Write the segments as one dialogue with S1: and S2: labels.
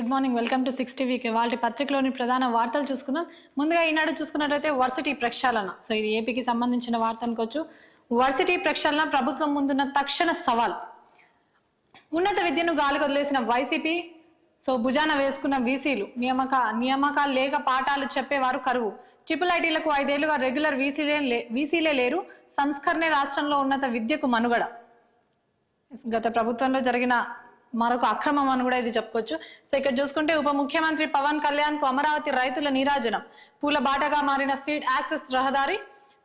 S1: Good morning welcome to six టీవీకి వాళ్ళ పత్రికలోని ప్రధాన వార్తలు చూసుకుందాం. ముందుగా ఈనాడు చూసుకున్నట్లయితే వర్సిటీ ప్రక్షాళన. సో ఇది ఏపీకి సంబంధించిన వార్త అనుకోవచ్చు. వర్సిటీ ప్రక్షాళన ప్రభుత్వం ముందున్న తక్షణ సవాల్. ఉన్నత విద్యను గాలికొదిలేసిన వైసీపీ సో భుజాన వేసుకున్న వీసీలు. నియామక నియామకాలు లేక పాఠాలు చెప్పేవారు కరువు. ట్రిపుల్ ఐటీలకు ఐదేళ్ళుగా రెగ్యులర్ వీసీలే వీసీలే లేరు. సంస్కరణే రాష్ట్రంలో ఉన్నత విద్యకు మనుగడ. గత ప్రభుత్వంలో జరిగిన మరొక అక్రమం అని కూడా ఇది చెప్పుకోవచ్చు. సో ఇక్కడ చూసుకుంటే ఉప ముఖ్యమంత్రి పవన్ కళ్యాణ్కు అమరావతి రైతుల నీరాజనం. పూల బాటగా మారిన సీడ్ యాక్సెస్ రహదారి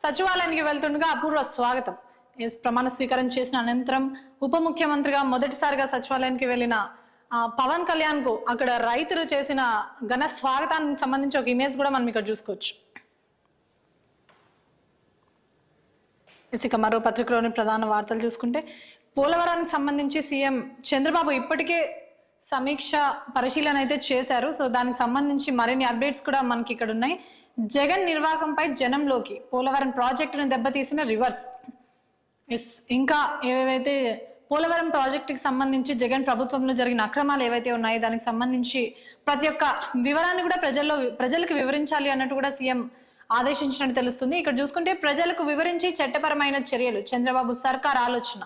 S1: సచివాలయానికి వెళ్తుండగా అపూర్వ స్వాగతం. ప్రమాణ స్వీకారం చేసిన అనంతరం ఉప ముఖ్యమంత్రిగా మొదటిసారిగా సచివాలయానికి వెళ్ళిన పవన్ కళ్యాణ్కు అక్కడ రైతులు చేసిన ఘన స్వాగతానికి సంబంధించి ఒక ఇమేజ్ కూడా మనం ఇక్కడ చూసుకోవచ్చు. ఇక మరో పత్రికలోని ప్రధాన వార్తలు చూసుకుంటే పోలవరానికి సంబంధించి సీఎం చంద్రబాబు ఇప్పటికే సమీక్ష పరిశీలన అయితే చేశారు. సో దానికి సంబంధించి మరిన్ని అప్డేట్స్ కూడా మనకి ఇక్కడ ఉన్నాయి. జగన్ నిర్వాహకంపై జనంలోకి పోలవరం ప్రాజెక్టును దెబ్బతీసిన రివర్స్. ఎస్ ఇంకా ఏవేవైతే పోలవరం ప్రాజెక్టుకి సంబంధించి జగన్ ప్రభుత్వంలో జరిగిన అక్రమాలు ఏవైతే ఉన్నాయో దానికి సంబంధించి ప్రతి ఒక్క వివరాన్ని కూడా ప్రజల్లో ప్రజలకు వివరించాలి అన్నట్టు కూడా సీఎం ఆదేశించినట్టు తెలుస్తుంది. ఇక్కడ చూసుకుంటే ప్రజలకు వివరించి చట్టపరమైన చర్యలు. చంద్రబాబు సర్కార్ ఆలోచన.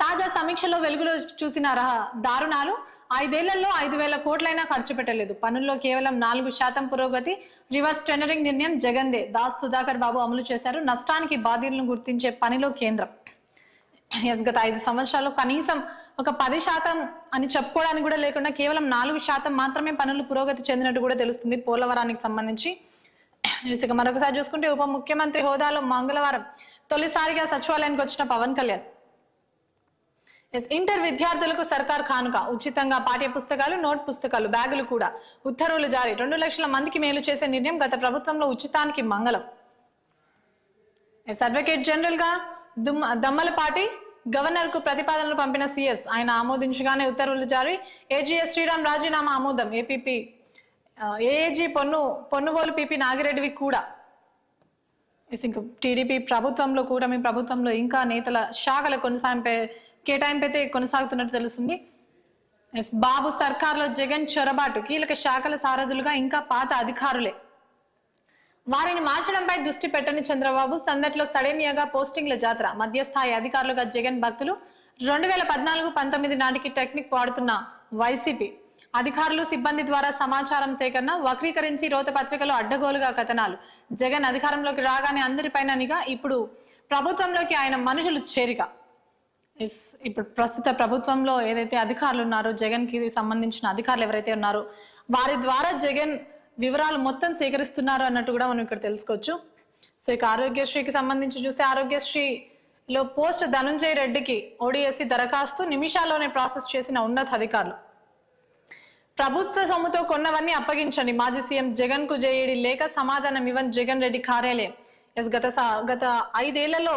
S1: తాజా సమీక్షలో వెలుగులో చూసిన దారుణాలు ఐదేళ్ళలో ఐదు వేల కోట్లైనా ఖర్చు పెట్టలేదు. పనుల్లో కేవలం నాలుగు శాతం పురోగతి రివర్స్ టెండరింగ్ నిర్ణయం జగందే. దాస్ సుధాకర్ బాబు అమలు చేశారు. నష్టానికి బాధ్యులను గుర్తించే పనిలో కేంద్రం. ఎస్ గత ఐదు సంవత్సరాలు కనీసం ఒక పది శాతం అని చెప్పుకోవడానికి కూడా లేకుండా కేవలం నాలుగు శాతం మాత్రమే పనులు పురోగతి చెందినట్టు కూడా తెలుస్తుంది పోలవరానికి సంబంధించి. ఇక మరొకసారి చూసుకుంటే ఉప ముఖ్యమంత్రి హోదాలో మంగళవారం తొలిసారిగా సచివాలయానికి వచ్చిన పవన్ కళ్యాణ్. ఇంటర్ విద్యార్థులకు సర్కార్ కానుక ఉచితంగా పాఠ్య పుస్తకాలు నోట్ పుస్తకాలు బ్యాగులు కూడా ఉత్తర్వులు జారీ రెండు లక్షల మందికి మేలు చేసే నిర్ణయం గత ప్రభుత్వంలో ఉచితానికి మంగళం ఎస్ అడ్వకేట్ జనరల్గా దుమ్ దమ్మలపాటి గవర్నర్కు ప్రతిపాదనలు పంపిన సిఎస్ ఆయన ఆమోదించగానే ఉత్తర్వులు జారీ ఏజీఎస్ శ్రీరామ్ రాజీనామా ఆమోదం APP AAG Ponnu Ponnugolu PP నాగిరెడ్డివి కూడా ఎస్ ఇంక టీడీపీ ప్రభుత్వంలో కూడా మీ ప్రభుత్వంలో ఇంకా నేతల శాఖల కొనసాగింపే కేటాయింపు అయితే కొనసాగుతున్నట్టు తెలుస్తుంది. ఎస్ బాబు సర్కార్లో జగన్ చొరబాటు కీలక శాఖల సారథులుగా ఇంకా పాత అధికారులే. వారిని మార్చడంపై దృష్టి పెట్టని చంద్రబాబు సందట్లో సడేమియాగా పోస్టింగ్ల జాతర. మధ్యస్థాయి అధికారులుగా జగన్ భక్తులు రెండు వేల పద్నాలుగు పంతొమ్మిది నాటికి టెక్నిక్ వాడుతున్న వైసీపీ. అధికారులు సిబ్బంది ద్వారా సమాచారం సేకరణ వక్రీకరించి రోత పత్రికలో అడ్డగోలుగా కథనాలు. జగన్ అధికారంలోకి రాగానే అందరిపైన నిఘా ఇప్పుడు ప్రభుత్వంలోకి ఆయన మనుషులు చేరిక. ఇప్పుడు ప్రస్తుత ప్రభుత్వంలో ఏదైతే అధికారులు ఉన్నారో జగన్కి సంబంధించిన అధికారులు ఎవరైతే ఉన్నారో వారి ద్వారా జగన్ వివరాలు మొత్తం సేకరిస్తున్నారు అన్నట్టు కూడా మనం ఇక్కడ తెలుసుకోవచ్చు. సో ఇక ఆరోగ్యశ్రీకి సంబంధించి చూస్తే ఆరోగ్యశ్రీలో పోస్ట్ ధనుంజయ్ రెడ్డికి ఓడిఎస్సి దరఖాస్తు నిమిషాల్లోనే ప్రాసెస్ చేసిన ఉన్నత అధికారులు. ప్రభుత్వ సొమ్ముతో కొన్నవన్నీ అప్పగించండి. మాజీ సీఎం జగన్కు జేఏడి లేక సమాధానం ఇవ్వని జగన్ రెడ్డి కార్యాలయం. ఎస్ గత గత ఐదేళ్ళలో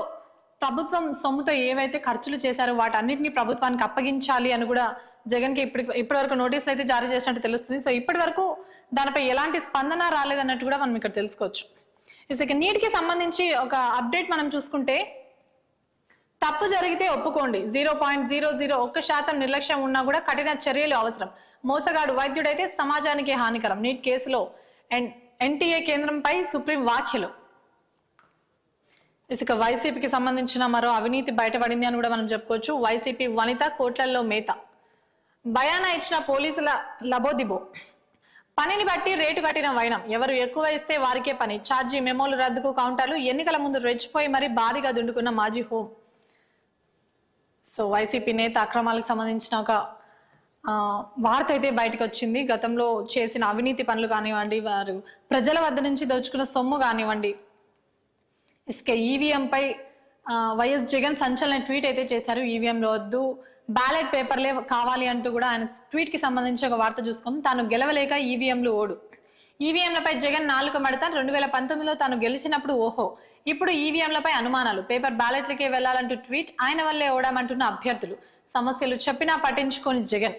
S1: ప్రభుత్వం సొమ్ముతో ఏవైతే ఖర్చులు చేశారో వాటన్నిటిని ప్రభుత్వానికి అప్పగించాలి అని కూడా జగన్కి ఇప్పటి ఇప్పటి వరకు నోటీసులు అయితే జారీ చేసినట్టు తెలుస్తుంది. సో ఇప్పటి వరకు దానిపై ఎలాంటి స్పందన రాలేదన్నట్టు కూడా మనం ఇక్కడ తెలుసుకోవచ్చు. ఇక నీటికి సంబంధించి ఒక అప్డేట్ మనం చూసుకుంటే తప్పు జరిగితే ఒప్పుకోండి. జీరో పాయింట్ జీరో జీరో ఒక్క శాతం నిర్లక్ష్యం ఉన్నా కూడా కఠిన చర్యలు అవసరం. మోసగాడు వైద్యుడైతే సమాజానికి హానికరం. నీట్ కేసులో ఎన్ ఎన్టీఏ కేంద్రంపై సుప్రీం వ్యాఖ్యలు. ఇసుక వైసీపీకి సంబంధించిన మరో అవినీతి బయటపడింది అని కూడా మనం చెప్పుకోవచ్చు. వైసీపీ వనిత కోట్లల్లో మేత. భయాన ఇచ్చిన పోలీసుల లబోదిబో. పనిని బట్టి రేటు కట్టిన వైనం. ఎవరు ఎక్కువ ఇస్తే వారికే పని. ఛార్జీ మెమోలు రద్దుకు కౌంటర్లు ఎన్నికల ముందు రెచ్చిపోయి మరీ భారీగా దుండుకున్న మాజీ హోం. సో వైసీపీ నేత అక్రమాలకు సంబంధించిన ఒక వార్త అయితే బయటకు వచ్చింది గతంలో చేసిన అవినీతి పనులు కానివ్వండి వారు ప్రజల వద్ద నుంచి దోచుకున్న సొమ్ము కానివ్వండి ఇసుక ఈవీఎంపై వైఎస్ జగన్ సంచలన ట్వీట్ అయితే చేశారు. ఈవీఎంలో వద్దు. బ్యాలెట్ పేపర్లే కావాలి అంటూ కూడా ఆయన ట్వీట్కి సంబంధించి ఒక వార్త చూసుకుంది. తాను గెలవలేక ఈవీఎంలు ఓడు. ఈవీఎంలపై జగన్ నాలుక మడత రెండు వేల పంతొమ్మిదిలో తాను గెలిచినప్పుడు ఓహో. ఇప్పుడు ఈవీఎంలపై అనుమానాలు. పేపర్ బ్యాలెట్లకే వెళ్ళాలంటూ ట్వీట్ ఆయన వల్లే ఓడామంటున్న అభ్యర్థులు. సమస్యలు చెప్పినా పట్టించుకోని జగన్.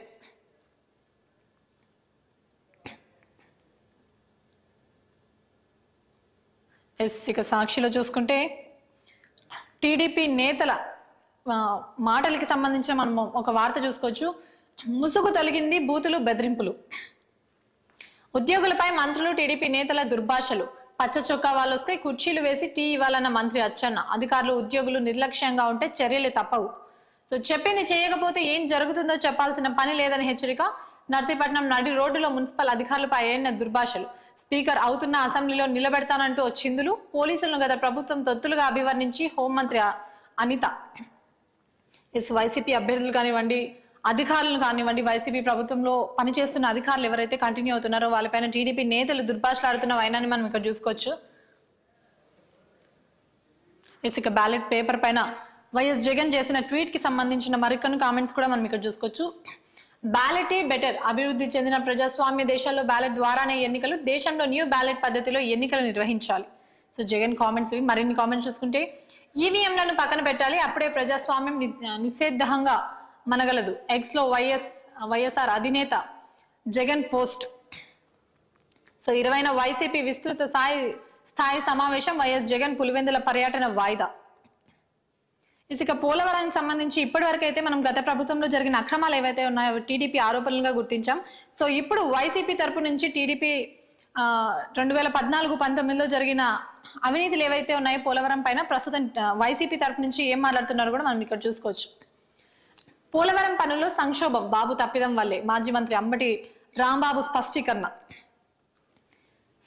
S1: ఎస్ ఇక సాక్షిలో చూసుకుంటే టీడీపీ నేతల మాటలకి సంబంధించిన మనం ఒక వార్త చూసుకోవచ్చు. ముసుగు తొలగింది బూతులు బెదిరింపులు. ఉద్యోగులపై మంత్రులు టీడీపీ నేతల దుర్భాషలు. పచ్చ చొక్కా వాళ్ళు వస్తే కుర్చీలు వేసి టీ ఇవ్వాలన్న మంత్రి అచ్చన్న. అధికారులు ఉద్యోగులు నిర్లక్ష్యంగా ఉంటే చర్యలు తప్పవు. సో చెప్పింది చేయకపోతే ఏం జరుగుతుందో చెప్పాల్సిన పని లేదని హెచ్చరిక. నర్సీపట్నం నడి రోడ్డులో మున్సిపల్ అధికారులపై అయిన దుర్భాషలు. స్పీకర్ అవుతున్న అసెంబ్లీలో నిలబెడతానంటూ వచ్చిందులు చిందులు పోలీసులను గత ప్రభుత్వం తొత్తులుగా అభివర్ణించి హోంమంత్రి అనిత. ఎస్ వైసీపీ అభ్యర్థులు కానివ్వండి అధికారులు కానివ్వండి వైసీపీ ప్రభుత్వంలో పనిచేస్తున్న అధికారులు ఎవరైతే కంటిన్యూ అవుతున్నారో వాళ్ళపైన టీడీపీ నేతలు దుర్భాషలాడుతున్న వైనాన్ని మనం ఇక్కడ చూసుకోవచ్చు. ఎస్ ఇక బ్యాలెట్ పేపర్ పైన వైఎస్ జగన్ చేసిన ట్వీట్కి సంబంధించిన మరికొన్ని కామెంట్స్ కూడా మనం ఇక్కడ చూసుకోవచ్చు. బ్యాలెటే బెటర్. అభివృద్ధి చెందిన ప్రజాస్వామ్య దేశాల్లో బ్యాలెట్ ద్వారానే ఎన్నికలు దేశంలో న్యూ బ్యాలెట్ పద్ధతిలో ఎన్నికలు నిర్వహించాలి. సో జగన్ కామెంట్స్ ఇవి. మరిన్ని కామెంట్స్ చూసుకుంటే ఈవీఎంలను పక్కన పెట్టాలి. అప్పుడే ప్రజాస్వామ్యం నిషేధంగా మనగలదు. ఎక్స్లో వైఎస్ వైఎస్ఆర్ అధినేత జగన్ పోస్ట్. సో ఇరవైన వైసీపీ విస్తృత స్థాయి స్థాయి సమావేశం వైఎస్ జగన్ పులివెందుల పర్యటన వాయిదా. ఇసుక పోలవరానికి సంబంధించి ఇప్పటి వరకు అయితే మనం గత ప్రభుత్వంలో జరిగిన అక్రమాలు ఏవైతే ఉన్నాయో టీడీపీ ఆరోపణలుగా గుర్తించాం. సో ఇప్పుడు వైసీపీ తరపు నుంచి టీడీపీ రెండు వేల పద్నాలుగు పంతొమ్మిదిలో జరిగిన అవినీతులు ఏవైతే ఉన్నాయో పోలవరం పైన ప్రస్తుతం వైసీపీ తరపు నుంచి ఏం మాట్లాడుతున్నారో కూడా మనం ఇక్కడ చూసుకోవచ్చు. పోలవరం పనుల్లో సంక్షోభం బాబు తప్పిదం వల్లే మాజీ మంత్రి అంబటి రాంబాబు స్పష్టీకరణ.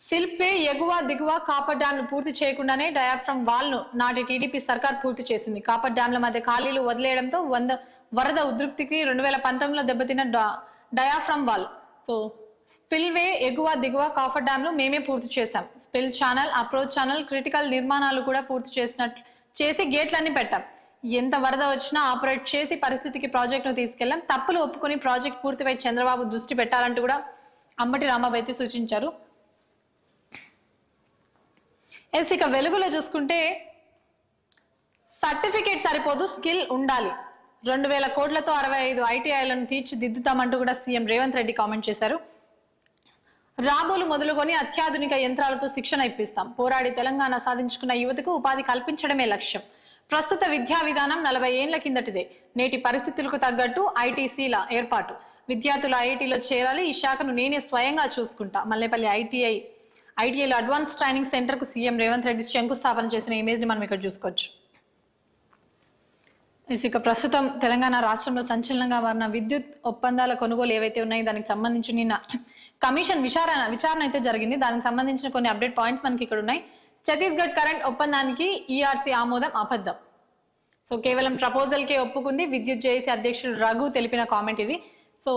S1: శిల్పే ఎగువ దిగువ కాపర్ డ్యాంలు పూర్తి చేయకుండానే డయాఫ్రమ్ వాల్ను నాటి టీడీపీ సర్కార్ పూర్తి చేసింది. కాపర్ డ్యాంల మధ్య ఖాళీలు వదిలేయడంతో వంద వరద ఉధృతికి రెండు వేల పంతొమ్మిదిలో దెబ్బతిన్న డయాఫ్రమ్ వాల్. సో స్పిల్వే ఎగువ దిగువ కాఫర్ డ్యాంలు మేమే పూర్తి చేశాం. Spill channel approach channel critical నిర్మాణాలు కూడా పూర్తి చేసినట్లు చేసి గేట్లన్నీ పెట్టాం. ఎంత వరద వచ్చినా ఆపరేట్ చేసి పరిస్థితికి ప్రాజెక్టును తీసుకెళ్ళాం తప్పులు ఒప్పుకొని ప్రాజెక్ట్ పూర్తిపై చంద్రబాబు దృష్టి పెట్టాలంటూ కూడా అంబటి రాంబాబు సూచించారు. ఎస్ ఇక వెలుగులో చూసుకుంటే సర్టిఫికేట్ సరిపోదు స్కిల్ ఉండాలి. రెండు వేల కోట్లతో అరవై ఐదు ఐటీఐలను తీర్చిదిద్దుతామంటూ కూడా సీఎం రేవంత్ రెడ్డి కామెంట్ చేశారు. రాబోలు మొదలుకొని అత్యాధునిక యంత్రాలతో శిక్షణ ఇప్పిస్తాం. పోరాడి తెలంగాణ సాధించుకున్న యువతకు ఉపాధి కల్పించడమే లక్ష్యం. ప్రస్తుత విద్యా విధానం నలభై ఏండ్ల కిందటిదే. నేటి పరిస్థితులకు తగ్గట్టు ఐటీసీల ఏర్పాటు. విద్యార్థులు ఐఐటీలో చేరాలి ఈ శాఖను నేనే స్వయంగా చూసుకుంటా. మల్లేపల్లి ఐటీఐ ఐటీఐలో అడ్వాన్స్ ట్రైనింగ్ సెంటర్కు సీఎం రేవంత్ రెడ్డి శంకుస్థాపన చేసిన ఇమేజ్ని మనం ఇక్కడ చూసుకోవచ్చు. ఇక ప్రస్తుతం తెలంగాణ రాష్ట్రంలో సంచలనంగా మారిన విద్యుత్ ఒప్పందాల కొనుగోలు ఏవైతే ఉన్నాయో దానికి సంబంధించి నిన్న కమిషన్ విచారణ విచారణ అయితే జరిగింది. దానికి సంబంధించిన కొన్ని అప్డేట్ పాయింట్స్ మనకి ఇక్కడ ఉన్నాయి. ఛత్తీస్గఢ్ కరెంట్ ఒప్పందానికి ఈఆర్సీ ఆమోదం అబద్ధం. సో కేవలం ప్రపోజల్కే ఒప్పుకుంది. విద్యుత్ జేఏసీ అధ్యక్షుడు రఘు తెలిపిన కామెంట్ ఇది. సో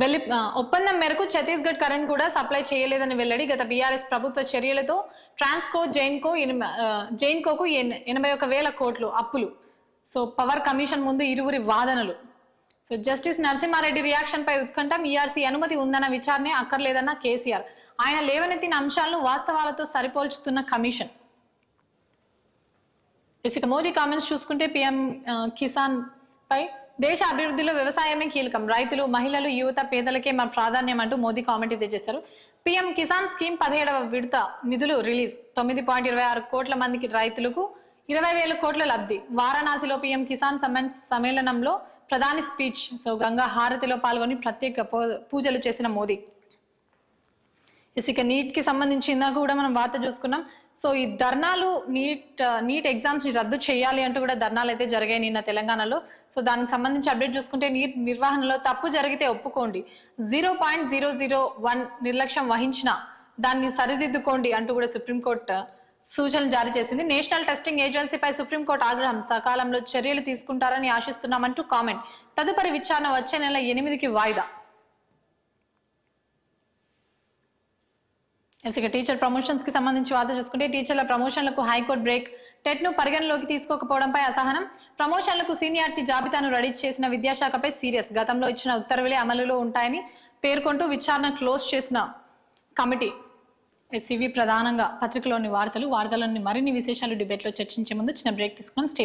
S1: వెళ్ళి ఒప్పందం మేరకు ఛత్తీస్గఢ్ కరెంట్ కూడా సప్లై చేయలేదని వెల్లడి గత బీఆర్ఎస్ ప్రభుత్వ చర్యలతో ట్రాన్స్కో జైన్కో జైన్కోకు ఎనభై ఒక వేల కోట్లు అప్పులు. సో పవర్ కమిషన్ ముందు ఇరువురి వాదనలు. సో జస్టిస్ నరసింహారెడ్డి రియాక్షన్ పై ఉత్కంఠం ఈఆర్సీ అనుమతి ఉందన్న విచారణే అక్కర్లేదన్న కేసీఆర్. ఆయన లేవనెత్తిన అంశాలను వాస్తవాలతో సరిపోల్చుతున్న కమిషన్. ఇసుక మోదీ కామెంట్స్ చూసుకుంటే పిఎం కిసాన్ పై దేశ అభివృద్ధిలో వ్యవసాయమే కీలకం. రైతులు మహిళలు యువత పేదలకే మా ప్రాధాన్యం అంటూ మోదీ కామెంట్ అయితే చేశారు. పిఎం కిసాన్ స్కీమ్ పదిహేడవ విడత నిధులు రిలీజ్. తొమ్మిది పాయింట్ ఇరవై ఆరు కోట్ల మందికి రైతులకు ఇరవై వేల కోట్ల లబ్ధి. వారణాసిలో పిఎం కిసాన్ సమ్మన్ సమ్మేళనంలో ప్రధాని స్పీచ్. సో గంగా హారతిలో పాల్గొని ప్రత్యేక పూ- పూజలు చేసిన మోదీ. ఇక నీట్కి సంబంధించి ఇందాక కూడా మనం వార్త చూసుకున్నాం. సో ఈ ధర్నాలు నీట్ uh, నీట్ ఎగ్జామ్స్ని రద్దు చేయాలి అంటూ కూడా ధర్నాలు అయితే జరిగాయి నిన్న తెలంగాణలో. సో దానికి సంబంధించి అప్డేట్ చూసుకుంటే నీట్ నిర్వహణలో తప్పు జరిగితే ఒప్పుకోండి. Zero point zero zero one నిర్లక్ష్యం వహించిన దాన్ని సరిదిద్దుకోండి అంటూ కూడా సుప్రీంకోర్టు uh, సూచనలు జారీ చేసింది. నేషనల్ టెస్టింగ్ ఏజెన్సీపై సుప్రీంకోర్టు ఆగ్రహం సకాలంలో చర్యలు తీసుకుంటారని ఆశిస్తున్నామంటూ కామెంట్. తదుపరి విచారణ వచ్చే నెల ఎనిమిదికి వాయిదా. ఎస్ ఇక టీచర్ ప్రమోషన్స్కి సంబంధించి వార్త చూసుకుంటే టీచర్ల ప్రమోషన్లకు హైకోర్టు బ్రేక్ టెట్ను పరిగణలోకి తీసుకోకపోవడంపై అసహనం. ప్రమోషన్లకు సీనియారిటీ జాబితాను రెడీ చేసిన విద్యాశాఖపై సీరియస్ గతంలో ఇచ్చిన ఉత్తర్వులే అమలులో ఉంటాయని పేర్కొంటూ విచారణ క్లోజ్ చేసిన కమిటీ. ఎస్ ప్రధానంగా పత్రికలోని వార్తలు వార్తలోని మరిన్ని విశేషాలు డిబేట్లో చర్చించే ముందు చిన్న బ్రేక్ తీసుకున్నాం. స్టే